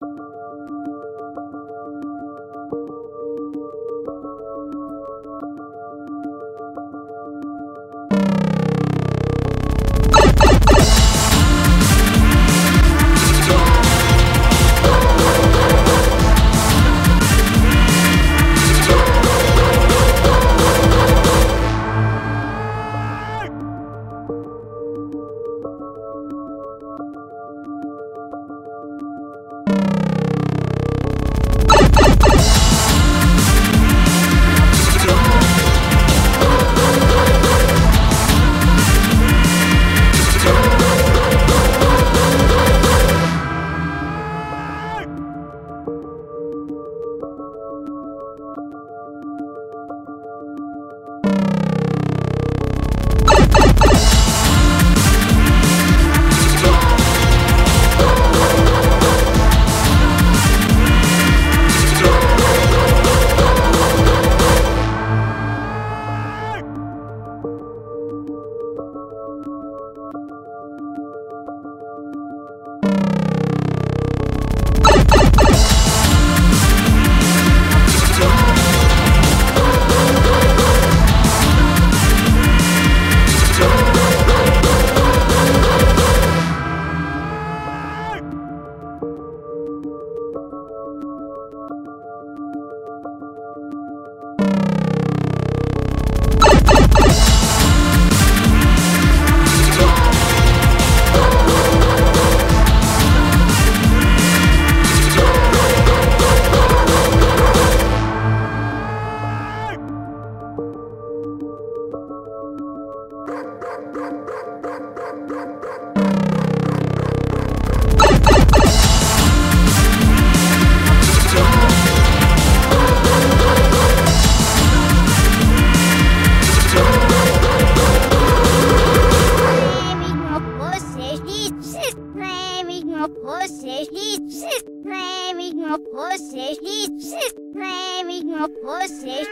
Pussy, pussy, pussy,